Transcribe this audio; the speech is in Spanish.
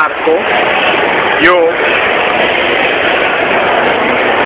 barco, yo